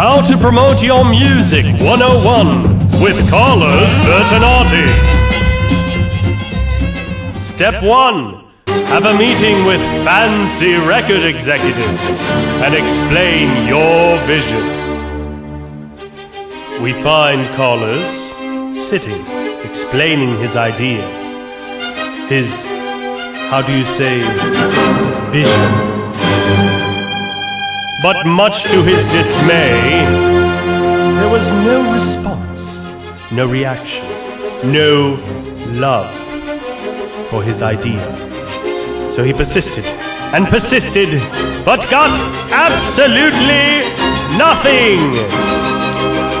How to promote your music 101 with Carlos Bertonatti. Step 1. Have a meeting with fancy record executives and explain your vision. We find Carlos sitting, explaining his ideas. His, how do you say, vision. But much to his dismay, there was no response, no reaction, no love for his idea. So he persisted and persisted, but got absolutely nothing.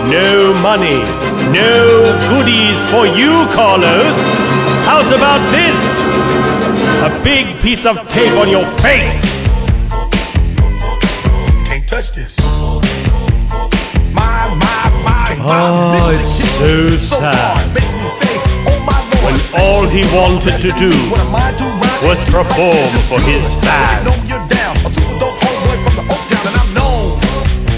No money, no goodies for you, Carlos. How's about this? A big piece of tape on your face. Touch this. My, my, my. Oh, it's so sad. hard, makes me say, oh. When all he wanted to do What am I to rhyme? was perform for his fans. know you're down. A super dope homeboy from the Oak Town, and I'm known.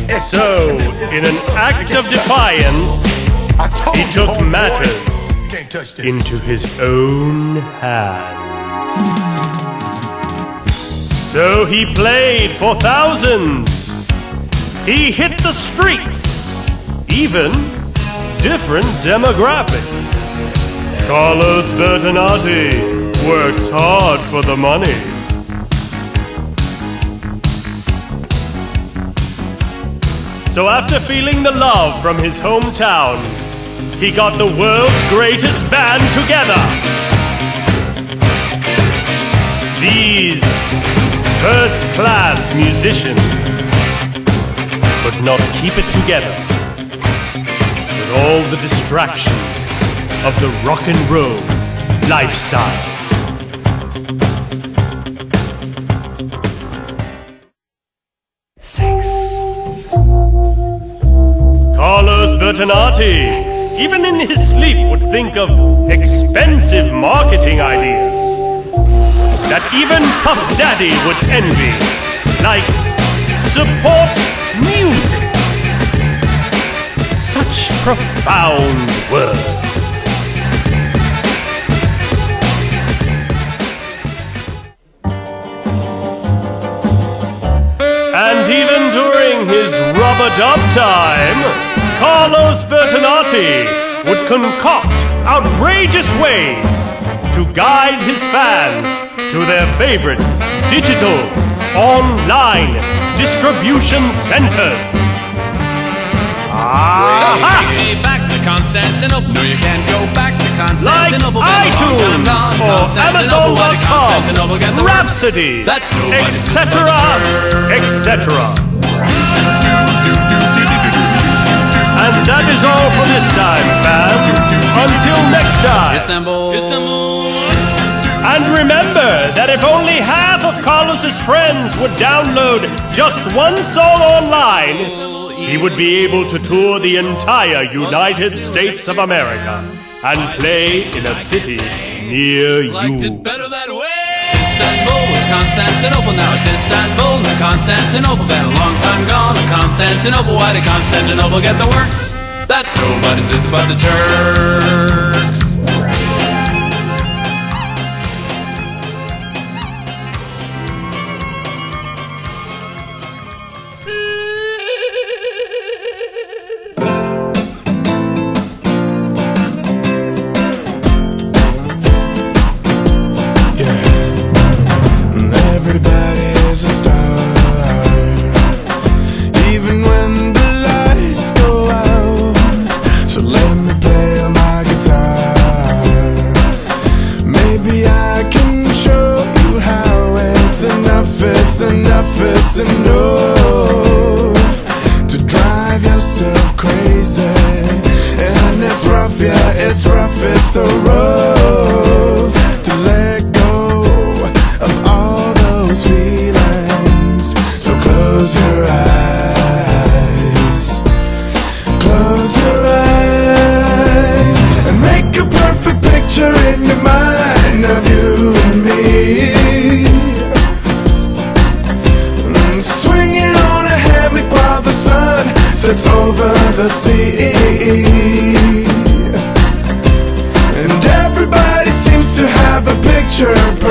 as So, such, and this is in an act of defiance, this. I told he took matters you Can't touch this. into his own hands. So he played for thousands. He hit the streets, even different demographics. Carlos Bertonatti works hard for the money. So after feeling the love from his hometown, he got the world's greatest band together. These first class musicians could not keep it together with all the distractions of the rock and roll lifestyle. Carlos Bertonatti, even in his sleep, would think of expensive marketing ideas that even Puff Daddy would envy, like support music. Such profound words. And even during his rubber dub time, Carlos Bertonatti would concoct outrageous ways to guide his fans to their favorite digital online distribution centers. Ah. Aha! Take me back to Constantinople. No, you can't go back to Like Constantinople. Been a long iTunes time gone. or Constantinople, why did Constantinople get Amazon.com. Rhapsody, etc., etc. And that is all for this time, fans. Until next time. Istanbul. Istanbul. And remember that if only half of Carlos's friends would download just one song online, he would be able to tour the entire United States of America and play in a city near you. it better that way. Istanbul was Constantinople, now it's Istanbul, not Constantinople. Been a long time gone, a Constantinople. Why did Constantinople get the works? That's nobody's business but the Turks. It's enough to drive yourself crazy. And it's rough, yeah, it's rough, it's so rough Hammock while the sea. And everybody seems to have a picture.